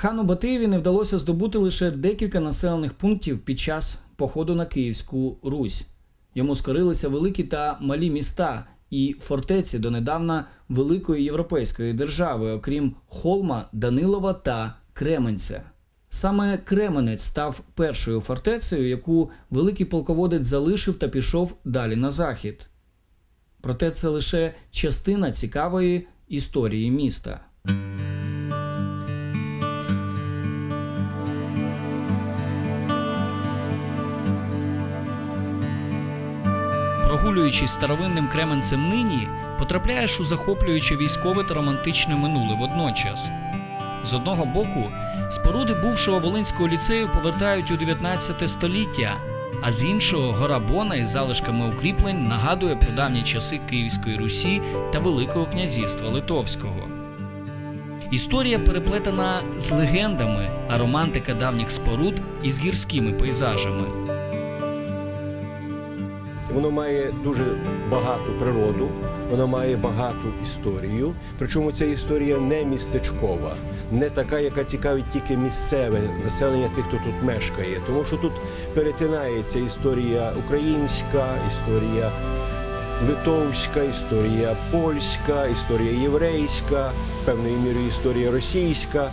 Хану Батиєві не вдалося здобути лише декілька населених пунктів під час походу на Київську Русь. Йому скорилися великі та малі міста і фортеці донедавна великої європейської держави, окрім Холма, Данилова та Кременця. Саме Кременець став першою фортецею, яку великий полководець залишив та пішов далі на захід. Проте це лише частина цікавої історії міста. Прогулюючись старовинним Кременцем нині, потрапляєш у захоплююче військове та романтичне минуле водночас. З одного боку, споруди бувшого Волинського ліцею повертають у 19 століття, а з іншого гора Бона із залишками укріплень нагадує про давні часи Київської Русі та Великого князівства Литовського. Історія переплетена з легендами, а романтика давніх споруд із гірськими пейзажами. Воно має дуже багату природу, воно має багату історію. Причому ця історія не містечкова, не така, яка цікавить тільки місцеве населення тих, хто тут мешкає. Тому що тут перетинається історія українська, історія литовська, історія польська, історія єврейська, певною мірою історія російська.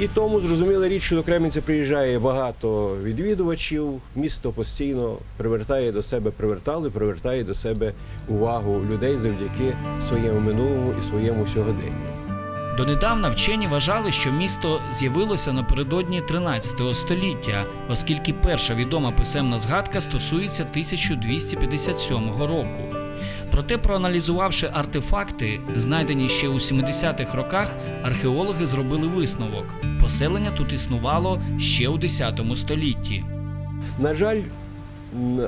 І тому зрозуміла річ, що до Кременця приїжджає багато відвідувачів. Місто постійно привертає до себе, привертало привертає до себе увагу людей завдяки своєму минулому і своєму сьогоденню. Донедавна вчені вважали, що місто з'явилося напередодні 13 століття, оскільки перша відома писемна згадка стосується 1257 року. Проте, проаналізувавши артефакти, знайдені ще у 70-х роках, археологи зробили висновок: поселення тут існувало ще у 10 столітті. На жаль,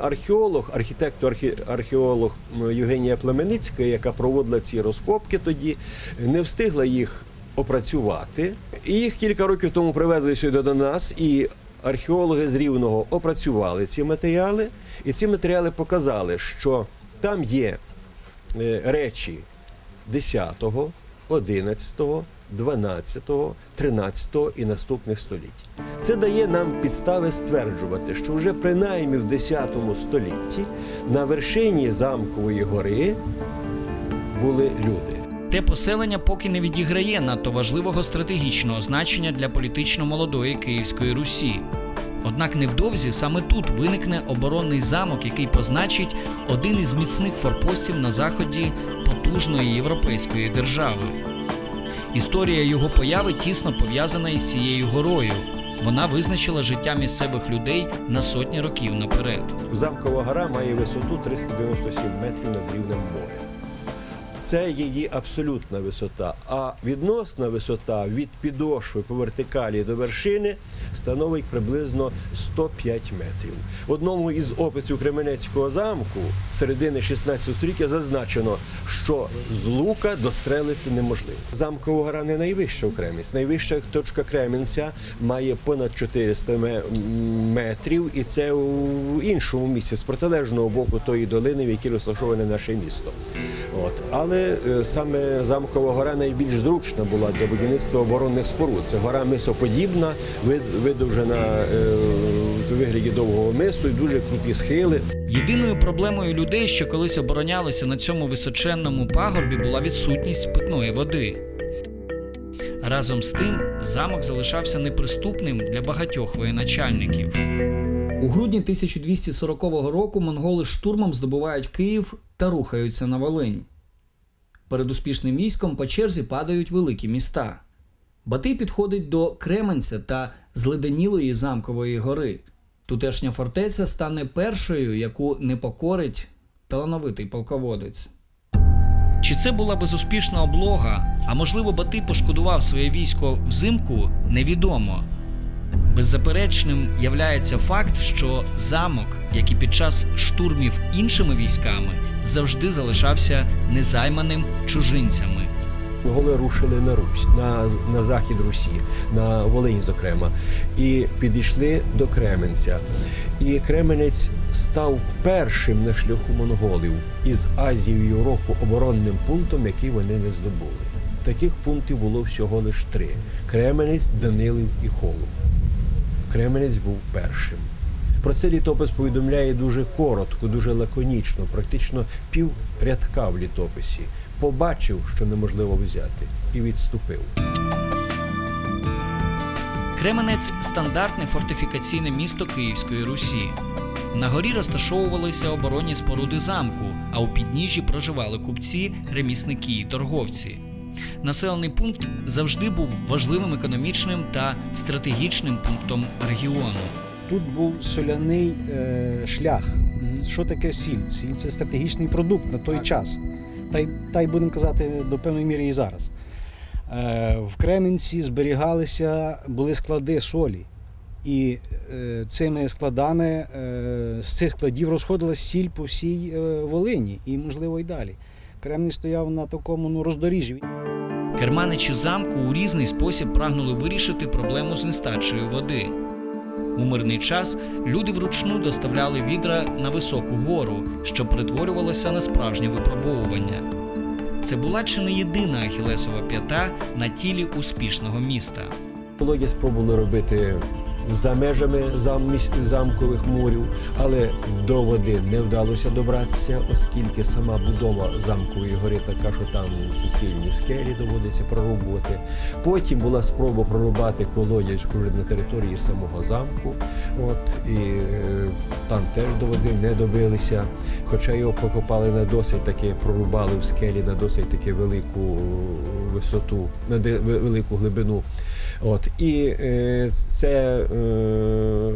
археолог, архітектор, археолог Євгенія Племеницька, яка проводила ці розкопки тоді, не встигла їх опрацювати. І їх кілька років тому привезли сюди до нас, і археологи з Рівного опрацювали ці матеріали, і ці матеріали показали, що там є речі 10, 11, 12, 13 і наступних століть. Це дає нам підстави стверджувати, що вже принаймні в 10 столітті на вершині замкової гори були люди. Те поселення поки не відіграє надто важливого стратегічного значення для політично молодої Київської Русі. Однак невдовзі саме тут виникне оборонний замок, який позначить один із міцних форпостів на заході потужної європейської держави. Історія його появи тісно пов'язана із цією горою. Вона визначила життя місцевих людей на сотні років наперед. Замкова гора має висоту 397 метрів над рівнем моря. Це її абсолютна висота. А відносна висота від підошви по вертикалі до вершини становить приблизно 105 метрів. В одному із описів Кременецького замку середини 16 століття зазначено, що з лука дострелити неможливо. Замкова гора не найвища в Кремінці. Найвища точка Кременця має понад 400 метрів, і це в іншому місці, з протилежного боку тої долини, в якій розташоване наше місто. От. Але е, саме замкова гора найбільш зручна була для будівництва оборонних споруд. Це гора мисоподібна, видовжена е, в вигляді довгого мису і дуже круті схили. Єдиною проблемою людей, що колись оборонялися на цьому височенному пагорбі, була відсутність питної води. Разом з тим, замок залишався неприступним для багатьох воєначальників. У грудні 1240 року монголи штурмом здобувають Київ та рухаються на Волинь. Перед успішним військом по черзі падають великі міста. Батий підходить до Кременця та зледенілої замкової гори. Тутешня фортеця стане першою, яку не покорить талановитий полководець. Чи це була безуспішна облога, а можливо, Батий пошкодував своє військо взимку, невідомо. Беззаперечним являється факт, що замок, як і під час штурмів іншими військами, завжди залишався незайманим чужинцями. Монголи рушили на Русь, на, на захід Русі, на Волинь, зокрема, і підійшли до Кременця. І Кременець став першим на шляху монголів із Азії в Європу оборонним пунктом, який вони не здобули. Таких пунктів було всього лише три: Кременець, Данилів і Холод. Кременець був першим. Про це літопис повідомляє дуже коротко, дуже лаконічно, практично пів рядка в літописі. Побачив, що неможливо взяти, і відступив. Кременець стандартне фортифікаційне місто Київської Русі. На горі розташовувалися оборонні споруди замку, а у підніжжі проживали купці, ремісники і торговці. Населений пункт завжди був важливим економічним та стратегічним пунктом регіону. Тут був соляний е, шлях. Що таке сіль? Сіль це стратегічний продукт на той час. Та й, та й будемо казати до певної міри і зараз. Е, в Кременці зберігалися, були склади солі. І е, цими складами е, з цих складів розходилась сіль по всій е, Волині і, можливо, і далі. Кремінь стояв на такому ну, роздоріжжі. Керманичі замку у різний спосіб прагнули вирішити проблему з нестачею води. У мирний час люди вручну доставляли відра на високу гору, що перетворювалося на справжнє випробовування. Це була чи не єдина ахілесова п'ята на тілі успішного міста. Колодязь спробували робити за межами замкових мурів, але до води не вдалося добратися, оскільки сама будова замкової гори така, що там суцільні скелі доводиться прорубувати. Потім була спроба прорубати колодязь уже на території самого замку. От, і е, там теж до води не добилися. Хоча його прокопали на досить таки, прорубали в скелі на досить таки велику висоту, на велику глибину. От, і е, це, е,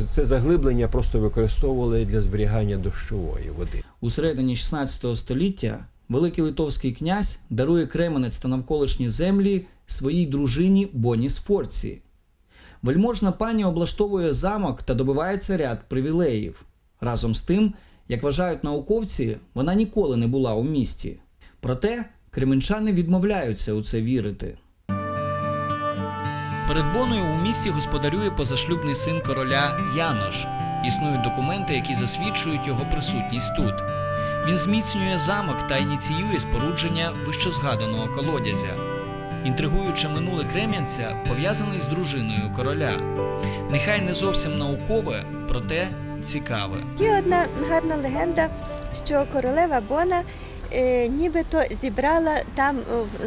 це заглиблення просто використовували для зберігання дощової води. У середині 16 століття великий литовський князь дарує Кременець та навколишні землі своїй дружині Боні Сфорці. Вельможна пані облаштовує замок та добивається ряд привілеїв. Разом з тим, як вважають науковці, вона ніколи не була у місті. Проте кременчани відмовляються у це вірити. Перед Боною у місті господарює позашлюбний син короля Янош. Існують документи, які засвідчують його присутність тут. Він зміцнює замок та ініціює спорудження вищезгаданого колодязя. Інтригуюче минуле Крем'янця пов'язаний з дружиною короля. Нехай не зовсім наукове, проте цікаве. Є одна гарна легенда, що королева Бона нібито зібрала там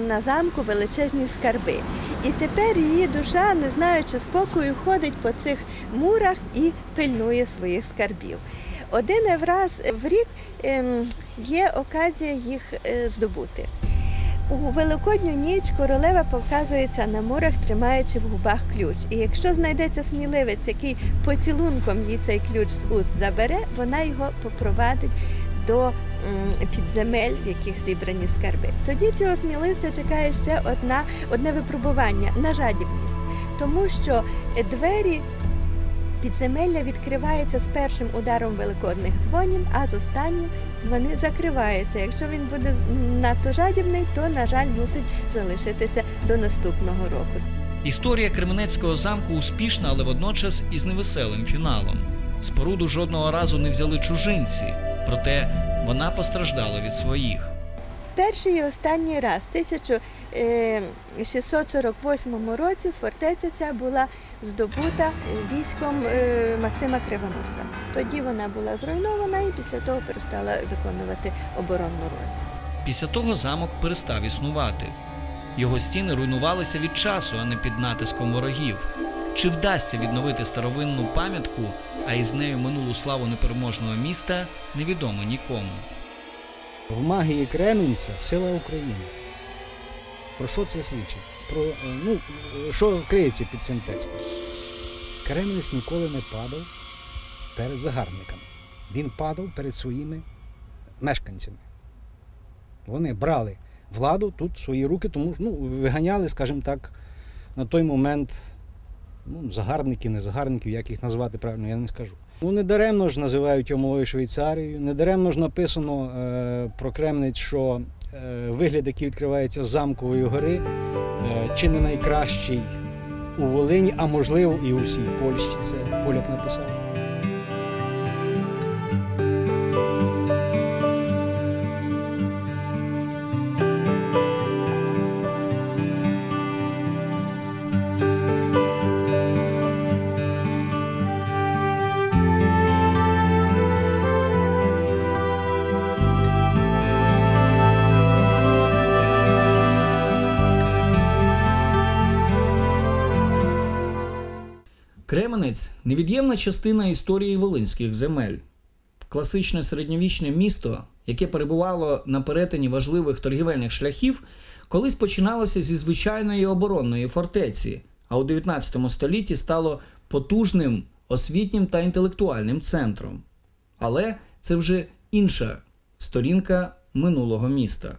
на замку величезні скарби. І тепер її душа, не знаючи спокою, ходить по цих мурах і пильнує своїх скарбів. Один раз в рік ем, є оказія їх е, здобути. У великодню ніч королева показується на мурах, тримаючи в губах ключ. І якщо знайдеться сміливець, який поцілунком їй цей ключ з уст забере, вона його попровадить до підземель, в яких зібрані скарби. Тоді цього сміливця чекає ще одна, одне випробування на жадібність, тому що двері підземелля відкриваються з першим ударом великодних дзвонів, а з останнім вони закриваються. Якщо він буде надто жадібний, то, на жаль, мусить залишитися до наступного року. Історія Кременецького замку успішна, але водночас із невеселим фіналом. Споруду жодного разу не взяли чужинці, проте вона постраждала від своїх. Перший і останній раз, в 1648 році, фортеця ця була здобута військом е, Максима Кривонуса. Тоді вона була зруйнована і після того перестала виконувати оборонну роль. Після того замок перестав існувати. Його стіни руйнувалися від часу, а не під натиском ворогів. Чи вдасться відновити старовинну пам'ятку, а із нею минулу славу непереможного міста, невідомо нікому. В магії Кременця сила України. Про що це свідчить? Про, е, ну, що криється під цим текстом? Кременець ніколи не падав перед загарбниками. Він падав перед своїми мешканцями. Вони брали владу тут в свої руки, тому ну, виганяли, скажімо так, на той момент ну, загарбників, не загарбників, як їх назвати правильно, я не скажу. Ну, недаремно ж називають його малою Швейцарією, недаремно ж написано е, про Кремниць, що е, вигляд, який відкривається з замкової гори, е, чи не найкращий у Волині, а можливо і у всій Польщі. Це Поляк написав. Кременець невід'ємна частина історії волинських земель. Класичне середньовічне місто, яке перебувало на перетині важливих торгівельних шляхів, колись починалося зі звичайної оборонної фортеці, а у 19 столітті стало потужним освітнім та інтелектуальним центром. Але це вже інша сторінка минулого міста.